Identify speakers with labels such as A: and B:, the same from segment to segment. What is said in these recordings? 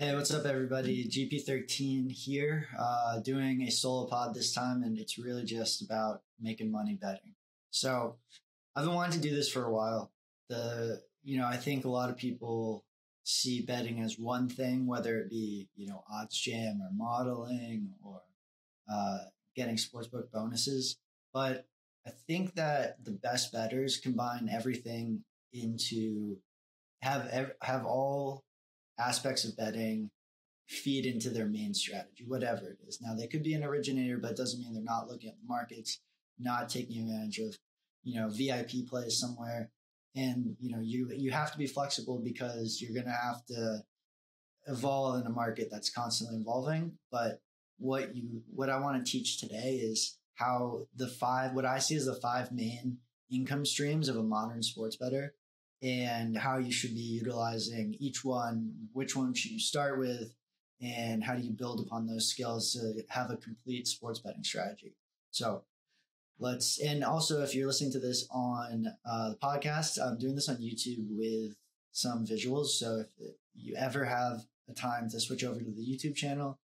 A: Hey, what's up, everybody? GP13 here, uh, doing a solo pod this time, and it's really just about making money betting. So, I've been wanting to do this for a while. The, you know, I think a lot of people see betting as one thing, whether it be, you know, OddsJam or modeling or uh, getting sportsbook bonuses. But I think that the best betters combine everything into have have all aspects of betting feed into their main strategy, whatever it is. Now they could be an originator, but it doesn't mean they're not looking at the markets, not taking advantage of, you know, VIP plays somewhere. And, you know, you you have to be flexible because you're gonna have to evolve in a market that's constantly evolving. But what you what I want to teach today is how the five what I see as the five main income streams of a modern sports better and how you should be utilizing each one, which one should you start with, and how do you build upon those skills to have a complete sports betting strategy. So let's, and also if you're listening to this on uh, the podcast, I'm doing this on YouTube with some visuals. So if you ever have a time to switch over to the YouTube channel,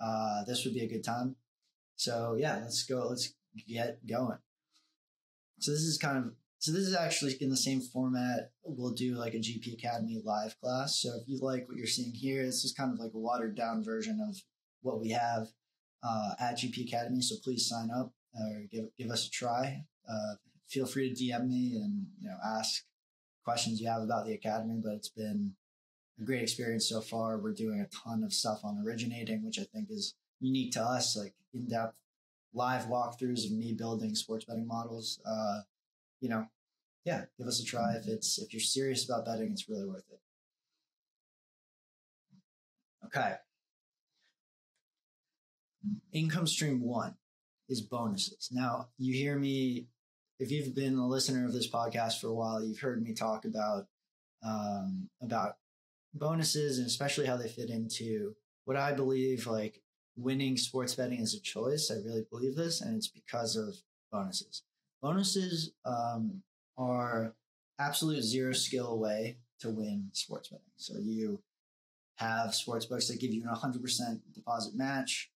A: uh, this would be a good time. So yeah, let's go. Let's get going. So this is kind of so this is actually in the same format. We'll do like a GP Academy live class. So if you like what you're seeing here, this is kind of like a watered down version of what we have uh, at GP Academy. So please sign up or give give us a try. Uh, feel free to DM me and you know ask questions you have about the academy. But it's been a great experience so far. We're doing a ton of stuff on originating, which I think is unique to us, like in depth live walkthroughs of me building sports betting models. Uh, you know, yeah, give us a try. If it's if you're serious about betting, it's really worth it. Okay. Income stream one is bonuses. Now, you hear me, if you've been a listener of this podcast for a while, you've heard me talk about um, about bonuses and especially how they fit into what I believe like winning sports betting is a choice. I really believe this, and it's because of bonuses. Bonuses um, are absolute zero skill way to win sports betting. So you have sports books that give you an 100% deposit match.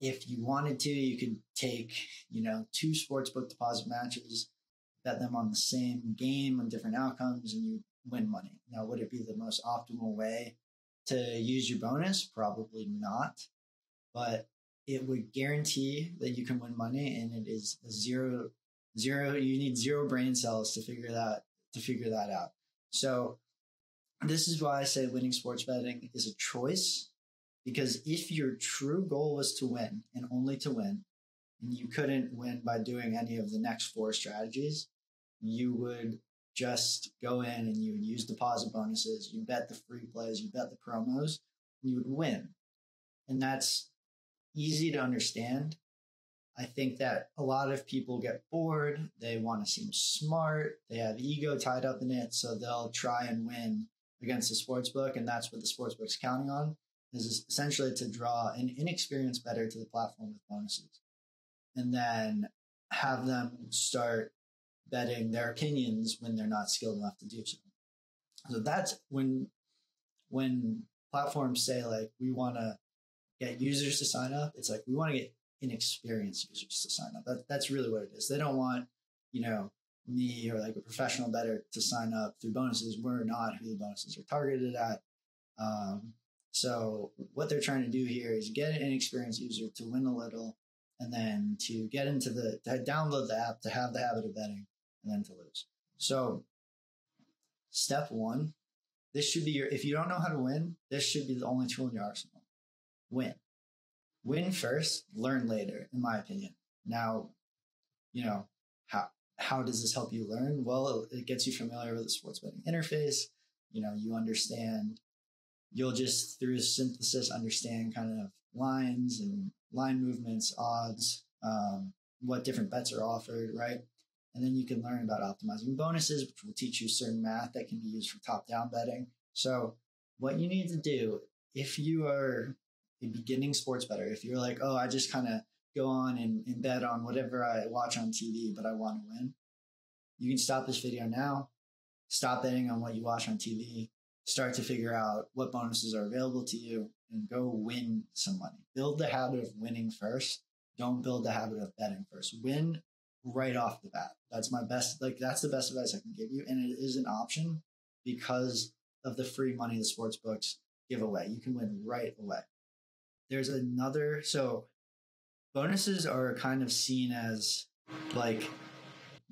A: If you wanted to, you could take, you know, two sports book deposit matches, bet them on the same game and different outcomes, and you win money. Now, would it be the most optimal way to use your bonus? Probably not, but it would guarantee that you can win money, and it is a zero Zero, you need zero brain cells to figure that to figure that out. So this is why I say winning sports betting is a choice because if your true goal was to win and only to win, and you couldn't win by doing any of the next four strategies, you would just go in and you would use deposit bonuses, you bet the free plays, you bet the promos, you would win. And that's easy to understand I think that a lot of people get bored. They want to seem smart. They have ego tied up in it. So they'll try and win against the sports book. And that's what the sports book's counting on is essentially to draw an inexperienced bettor to the platform with bonuses and then have them start betting their opinions when they're not skilled enough to do so. So that's when, when platforms say like, we want to get users to sign up. It's like, we want to get inexperienced users to sign up. That, that's really what it is. They don't want, you know, me or like a professional bettor to sign up through bonuses. We're not who the bonuses are targeted at. Um, so what they're trying to do here is get an inexperienced user to win a little and then to get into the, to download the app, to have the habit of betting and then to lose. So step one, this should be your, if you don't know how to win, this should be the only tool in your arsenal. Win win first, learn later, in my opinion. Now, you know, how how does this help you learn? Well, it gets you familiar with the sports betting interface. You know, you understand, you'll just through synthesis understand kind of lines and line movements, odds, um, what different bets are offered, right? And then you can learn about optimizing bonuses, which will teach you certain math that can be used for top down betting. So, what you need to do if you are beginning sports better. If you're like, oh, I just kind of go on and, and bet on whatever I watch on TV, but I want to win, you can stop this video now. Stop betting on what you watch on TV. start to figure out what bonuses are available to you and go win some money. Build the habit of winning first. Don't build the habit of betting first. Win right off the bat. That's my best, like, that's the best advice I can give you. And it is an option because of the free money the sports books give away. You can win right away. There's another, so bonuses are kind of seen as like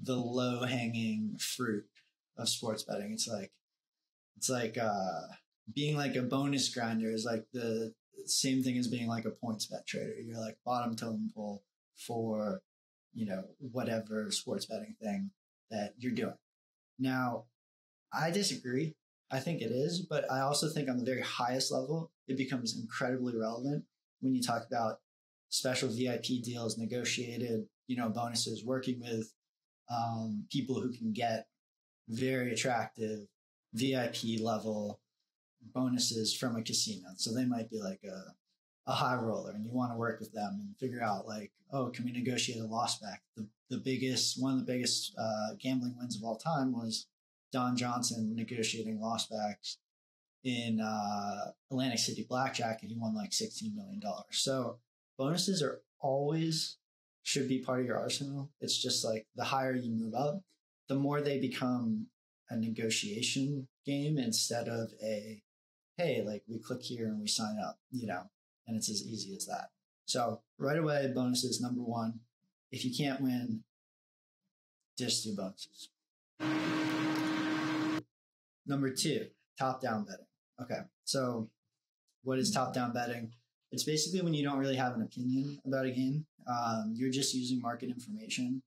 A: the low hanging fruit of sports betting. It's like, it's like, uh, being like a bonus grinder is like the same thing as being like a points bet trader. You're like bottom totem pole for, you know, whatever sports betting thing that you're doing. Now, I disagree. I think it is, but I also think on the very highest level, it becomes incredibly relevant when you talk about special VIP deals, negotiated, you know, bonuses, working with um, people who can get very attractive VIP level bonuses from a casino. So they might be like a, a high roller and you want to work with them and figure out like, oh, can we negotiate a loss back? The, the biggest, one of the biggest uh, gambling wins of all time was Don Johnson negotiating loss backs in uh, Atlantic City Blackjack and he won like $16 million. So bonuses are always should be part of your arsenal. It's just like the higher you move up, the more they become a negotiation game instead of a hey, like we click here and we sign up, you know, and it's as easy as that. So right away, bonuses number one. If you can't win, just do bonuses. Number two, top down betting. Okay. So what is top down betting? It's basically when you don't really have an opinion about a game. Um, you're just using market information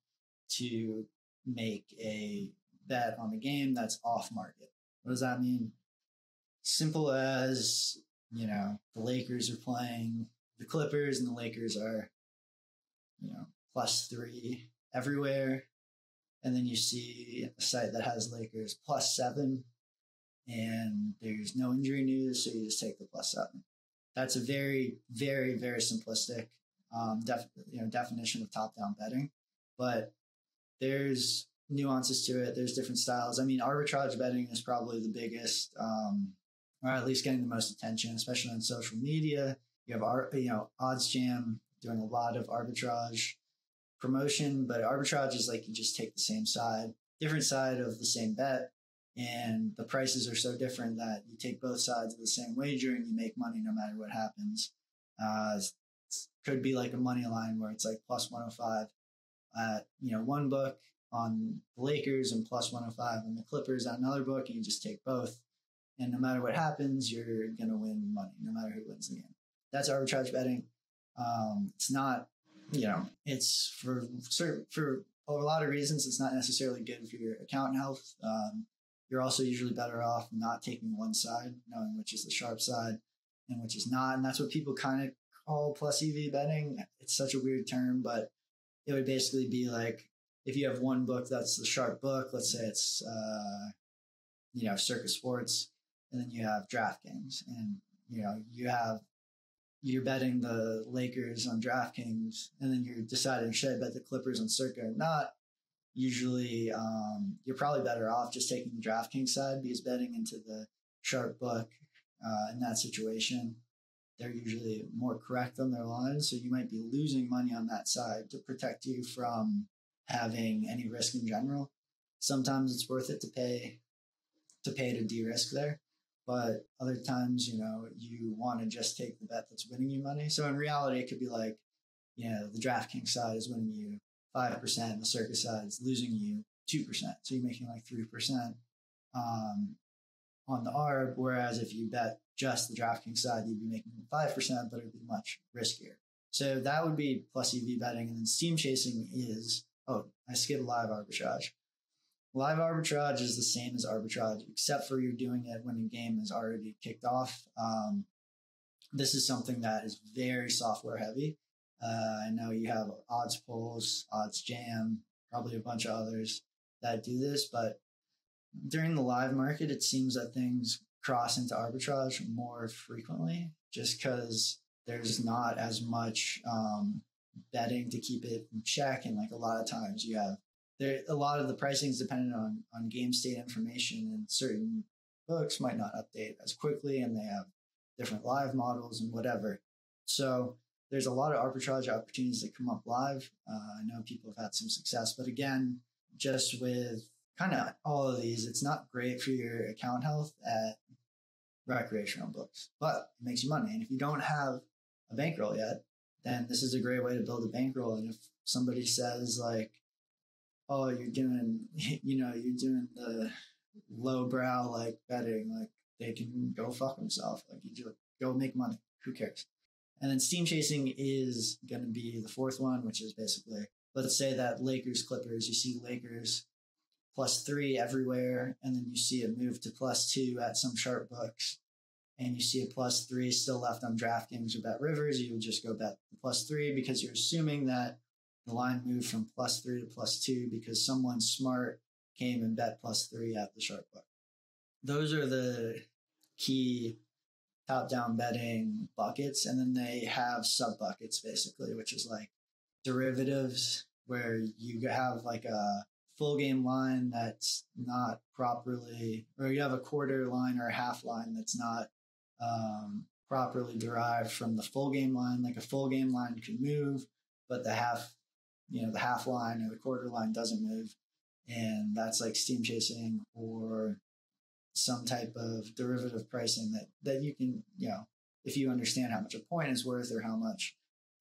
A: to make a bet on the game that's off market. What does that mean? simple as you know the Lakers are playing the Clippers and the Lakers are you know plus three everywhere, and then you see a site that has Lakers plus seven, and there's no injury news, so you just take the plus seven. That's a very very very simplistic um, def, you know definition of top down betting, but there's nuances to it. There's different styles. I mean, arbitrage betting is probably the biggest um, or at least getting the most attention, especially on social media. You have our, you know, OddsJam doing a lot of arbitrage promotion, but arbitrage is like you just take the same side, different side of the same bet, and the prices are so different that you take both sides of the same wager and you make money no matter what happens. Uh, could be like a money line where it's like plus 105 at you know one book on the Lakers and plus 105 on the Clippers at another book, and you just take both and no matter what happens, you're going to win money, no matter who wins the game. That's arbitrage betting. Um, it's not, you know, it's for for a lot of reasons. It's not necessarily good for your account health. Um, you're also usually better off not taking one side, knowing which is the sharp side and which is not. And that's what people kind of call plus EV betting. It's such a weird term, but it would basically be like if you have one book that's the sharp book, let's say it's, uh, you know, Circa Sports, and then you have DraftKings, and you know you have you're betting the Lakers on DraftKings, and then you're deciding should I bet the Clippers on Circa or not. Usually, um, you're probably better off just taking the DraftKings side because betting into the sharp book uh, in that situation, they're usually more correct on their lines. So you might be losing money on that side to protect you from having any risk in general. Sometimes it's worth it to pay to pay to de-risk there but other times, you know, you want to just take the bet that's winning you money. So in reality, it could be like, you know, the DraftKings side is winning you 5%, the Circa's side is losing you 2%. So you're making like 3% um, on the ARB. Whereas if you bet just the DraftKings side, you'd be making 5%, but it'd be much riskier. So that would be plus EV betting. And then steam chasing is, oh, I skipped live arbitrage. Live arbitrage is the same as arbitrage, except for you're doing it when a game is already kicked off. Um, this is something that is very software heavy. Uh, I know you have odds pools, OddsJam, probably a bunch of others that do this, but during the live market, it seems that things cross into arbitrage more frequently just because there's not as much um, betting to keep it in check. And like a lot of times you have there a lot of the pricing is dependent on on game state information and certain books might not update as quickly and they have different live models and whatever. So there's a lot of arbitrage opportunities that come up live. Uh, I know people have had some success, but again, just with kind of all of these, it's not great for your account health at recreational books, but it makes you money. And if you don't have a bankroll yet, then this is a great way to build a bankroll. And if somebody says like, "Oh, you're doing, you know, you're doing the lowbrow like betting," like they can go fuck themselves. Like you go make money. Who cares? And then steam chasing is going to be the fourth one, which is basically let's say that Lakers Clippers, you see Lakers plus three everywhere, and then you see it move to plus two at some sharp books, and you see a plus three still left on DraftKings or BetRivers, you would just go bet the plus three because you're assuming that the line moved from plus three to plus two because someone smart came and bet plus three at the sharp book. Those are the key top down betting buckets. And then they have sub buckets basically, which is like derivatives where you have like a full game line that's not properly, or you have a quarter line or a half line that's not um, properly derived from the full game line. Like a full game line can move, but the half, you know, the half line or the quarter line doesn't move. And that's like steam chasing or some type of derivative pricing that that you can you know if you understand how much a point is worth or how much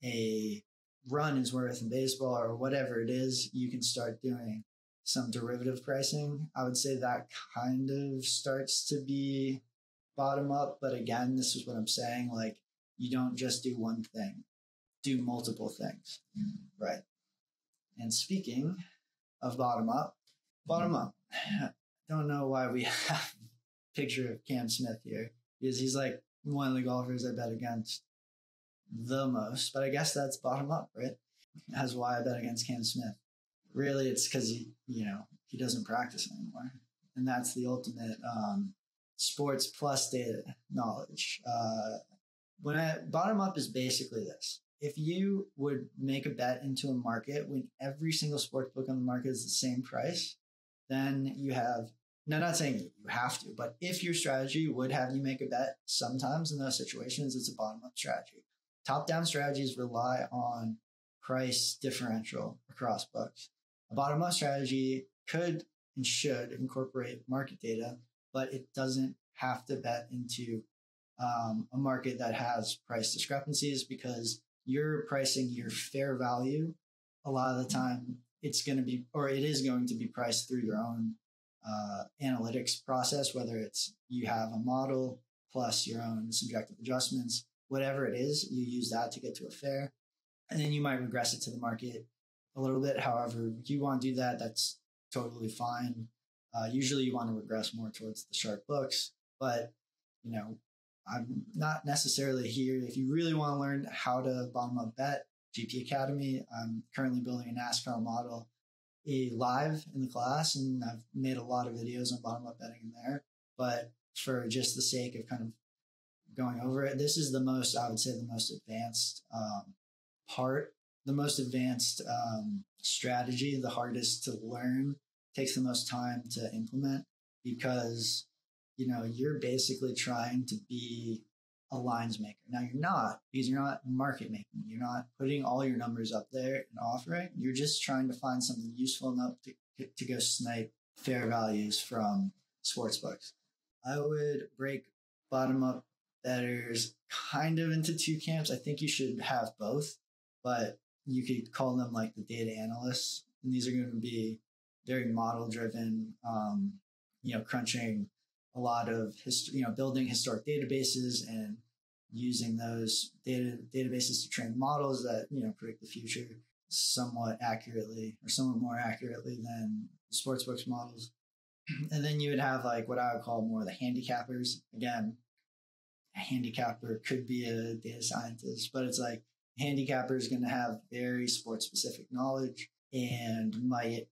A: a run is worth in baseball or whatever it is you can start doing some derivative pricing. I would say that kind of starts to be bottom up but again this is what i'm saying like you don't just do one thing do multiple things. Mm-hmm. Right. And speaking of bottom up bottom mm-hmm. up don't know why we have picture of Cam Smith here because he's like one of the golfers I bet against the most. But I guess that's bottom up, right? That's why I bet against Cam Smith. Really, it's because he, you know, he doesn't practice anymore, and that's the ultimate um, sports plus data knowledge. Uh, when I bottom up is basically this: if you would make a bet into a market when every single sports book on the market is the same price, then you have now, not saying you have to, but if your strategy would have you make a bet, sometimes in those situations, it's a bottom up strategy. Top down strategies rely on price differential across books. A bottom up strategy could and should incorporate market data, but it doesn't have to bet into um, a market that has price discrepancies because you're pricing your fair value. A lot of the time, it's going to be, or it is going to be priced through your own uh, analytics process, whether it's you have a model plus your own subjective adjustments, whatever it is, you use that to get to a fair. And then you might regress it to the market a little bit. However, you want to do that, that's totally fine. Uh, usually you want to regress more towards the sharp books, but you know, I'm not necessarily here. If you really want to learn how to bottom up bet, GP Academy, I'm currently building a NASCAR model live in the class, and I've made a lot of videos on bottom up betting in there. But for just the sake of kind of going over it, this is the most I would say the most advanced um, part, the most advanced um, strategy, the hardest to learn, takes the most time to implement because you know you're basically trying to be a lines maker. Now you're not because you're not market making. You're not putting all your numbers up there and offering. You're just trying to find something useful enough to, to go snipe fair values from sports books. I would break bottom up betters kind of into two camps. I think you should have both, but you could call them like the data analysts. And these are going to be very model driven, um, you know, crunching a lot of history, you know, building historic databases and using those data databases to train models that you know predict the future somewhat accurately or somewhat more accurately than sportsbooks models. And then you would have like what I would call more the handicappers. Again, a handicapper could be a data scientist, but it's like handicapper is going to have very sports specific knowledge and might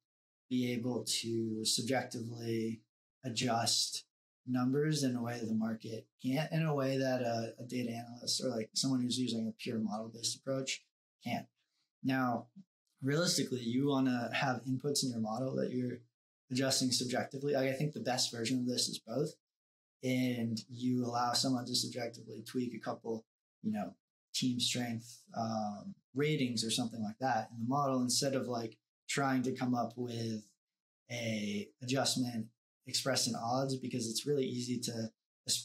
A: be able to subjectively adjust numbers in a way the market can't, in a way that a, a data analyst or like someone who's using a pure model based approach can't. Now, realistically, you want to have inputs in your model that you're adjusting subjectively. Like, I think the best version of this is both. and you allow someone to subjectively tweak a couple, you know, team strength um, ratings or something like that in the model instead of like trying to come up with a adjustment expressed in odds because it's really easy to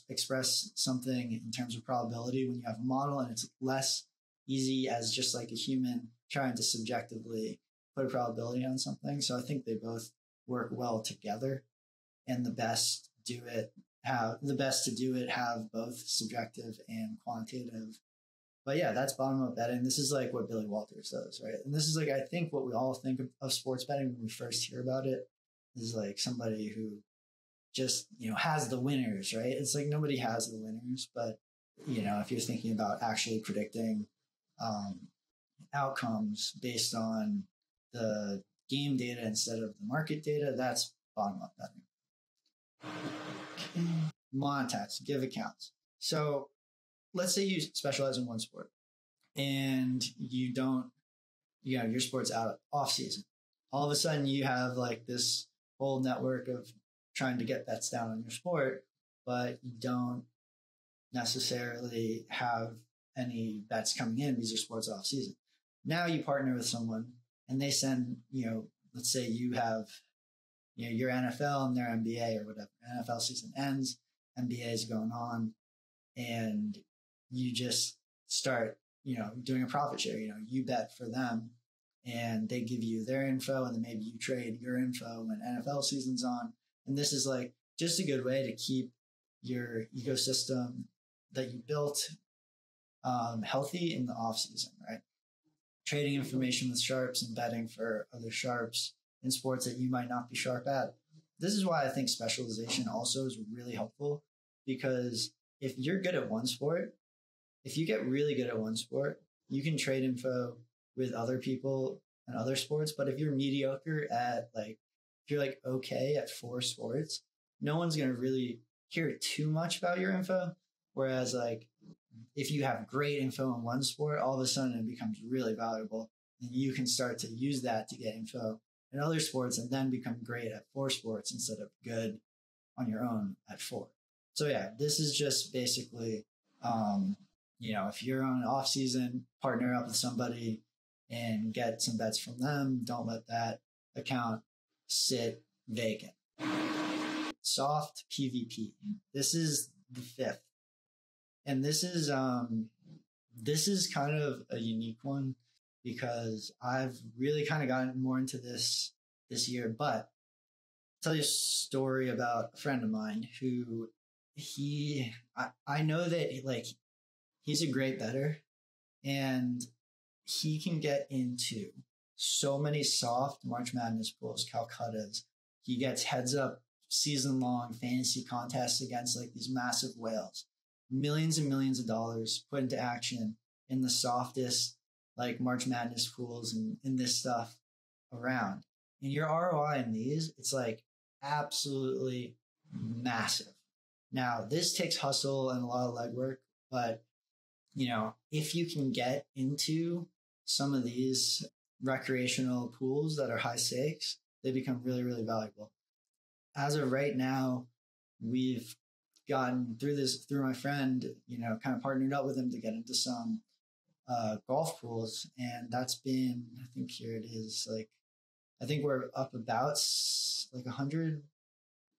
A: express something in terms of probability when you have a model and it's less easy as just like a human trying to subjectively put a probability on something. So I think they both work well together and the best do it have the best to do it have both subjective and quantitative. But yeah, that's bottom up betting. This is like what Billy Walters does, right? And this is like I think what we all think of sports betting when we first hear about it is like somebody who just you know has the winners, right? It's like nobody has the winners, but you know if you're thinking about actually predicting um, outcomes based on the game data instead of the market data, that's bottom up betting. Monetize, give accounts. So let's say you specialize in one sport and you don't, you know, your sport's out off season. All of a sudden you have like this whole network of trying to get bets down on your sport, but you don't necessarily have any bets coming in because your sport's off season. Now you partner with someone and they send, you know, let's say you have, you know, your NFL and their NBA or whatever. NFL season ends, NBA is going on, and you just start, you know, doing a profit share. You know, you bet for them and they give you their info and then maybe you trade your info when NFL season's on. And this is like just a good way to keep your ecosystem that you built um, healthy in the off season, right? Trading information with sharps and betting for other sharps in sports that you might not be sharp at. This is why I think specialization also is really helpful because if you're good at one sport, if you get really good at one sport, you can trade info with other people and other sports. But if you're mediocre at like, you're like okay at four sports, no one's going to really hear too much about your info. Whereas like if you have great info in one sport, all of a sudden it becomes really valuable and you can start to use that to get info in other sports and then become great at four sports instead of good on your own at four. So yeah, this is just basically, um, you know, if you're on an off season, partner up with somebody and get some bets from them. Don't let that account sit vacant. Soft PvP. This is the fifth and this is um this is kind of a unique one because I've really kind of gotten more into this this year. But I'll tell you a story about a friend of mine who he I, I know that like he's a great better and he can get into so many soft March Madness pools, Calcuttas. He gets heads up season long fantasy contests against like these massive whales millions and millions of dollars put into action in the softest like March Madness pools and, and this stuff around. And your ROI in these, it's like absolutely massive. Now, this takes hustle and a lot of legwork, but you know, if you can get into some of these recreational pools that are high stakes, they become really, really valuable. As of right now, we've gotten through this through my friend, you know, kind of partnered up with him to get into some uh, golf pools, and that's been I think here it is like I think we're up about like a hundred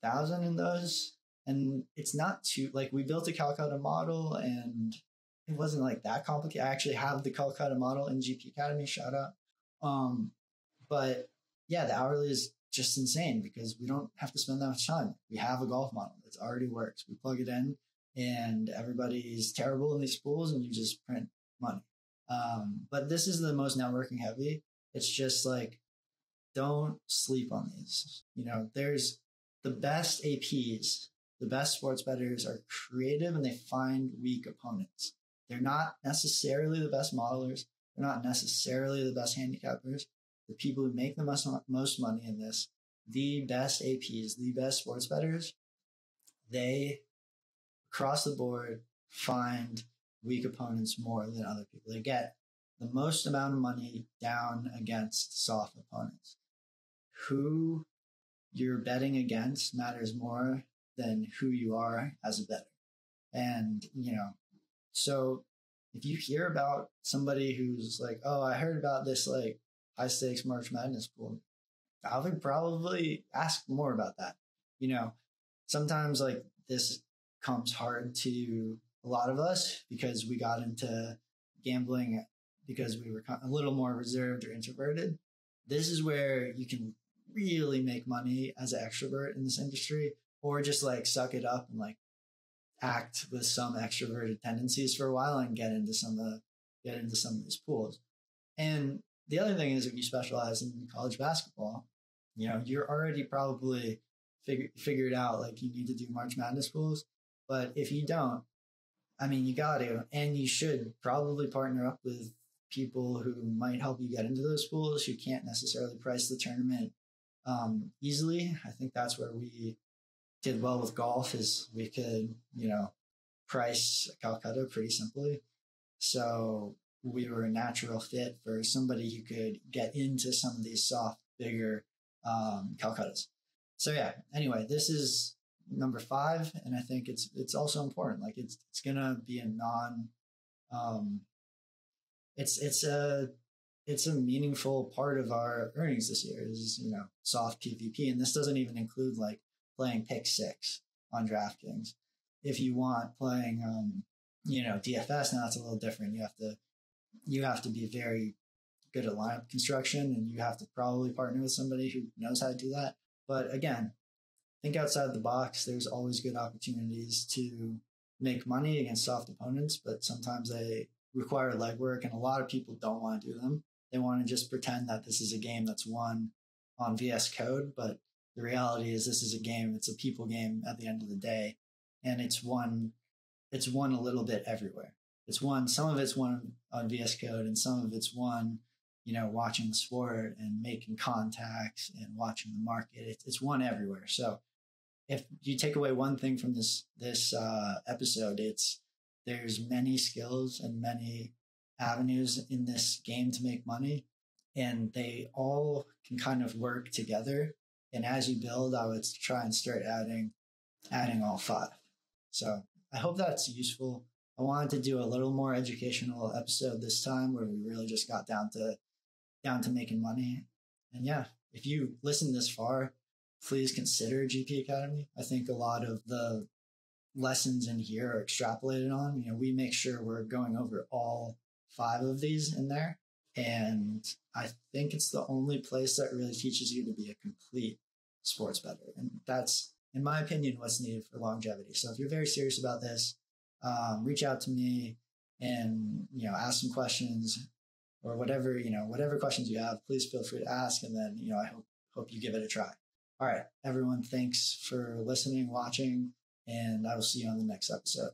A: thousand in those, and it's not too like we built a Calcutta model and it wasn't like that complicated. I actually have the Calcutta model in GP Academy. Shout out. Um, but yeah, the hourly is just insane because we don't have to spend that much time. We have a golf model that already works. We plug it in and everybody's terrible in these pools and you just print money. Um, but this is the most networking heavy. It's just like, don't sleep on these. You know, there's the best APs, the best sports bettors are creative and they find weak opponents. They're not necessarily the best modelers. They're not necessarily the best handicappers the people who make the most, most money in this, the best APs, the best sports bettors, they across the board find weak opponents more than other people. They get the most amount of money down against soft opponents. Who you're betting against matters more than who you are as a bettor. And, you know, so if you hear about somebody who's like, oh, I heard about this like high stakes March Madness pool, I would probably ask more about that. You know, sometimes like this comes hard to a lot of us because we got into gambling because we were a little more reserved or introverted. This is where you can really make money as an extrovert in this industry or just like suck it up and like act with some extroverted tendencies for a while and get into some of get into some of these pools. And the other thing is if you specialize in college basketball, you know, you're already probably figure, figured out like you need to do March Madness pools. But if you don't, I mean, you got to, and you should probably partner up with people who might help you get into those pools who can't necessarily price the tournament um, easily. I think that's where we did well with golf is we could, you know, price Calcutta pretty simply. So we were a natural fit for somebody who could get into some of these soft, bigger um, Calcuttas. So yeah. Anyway, this is number five, and I think it's it's also important. Like it's it's gonna be a non, um, it's it's a it's a meaningful part of our earnings this year is you know soft PVP, and this doesn't even include like playing pick six on DraftKings. If you want playing, um, you know, DFS, now it's a little different. You have to you have to be very good at lineup construction, and you have to probably partner with somebody who knows how to do that. But again, think outside the box. There's always good opportunities to make money against soft opponents, but sometimes they require legwork, and a lot of people don't want to do them. They want to just pretend that this is a game that's won on VS Code, but the reality is this is a game. It's a people game at the end of the day, and it's won. It's won a little bit everywhere. It's won. Some of it's won on VS Code, and some of it's won you know, watching the sport and making contacts and watching the market. It's, it's one everywhere. So if you take away one thing from this this uh, episode, it's there's many skills and many avenues in this game to make money, and they all can kind of work together. And as you build, I would try and start adding adding all five. So I hope that's useful. I wanted to do a little more educational episode this time where we really just got down to down to making money. And yeah, if you listen this far, please consider GP Academy. I think a lot of the lessons in here are extrapolated on. You know, we make sure we're going over all five of these in there. And I think it's the only place that really teaches you to be a complete sports better. And that's, in my opinion, what's needed for longevity. So if you're very serious about this, um, reach out to me and, you know, ask some questions or whatever, you know, whatever questions you have, please feel free to ask. And then, you know, I hope, hope you give it a try. All right, everyone, thanks for listening, watching, and I will see you on the next episode.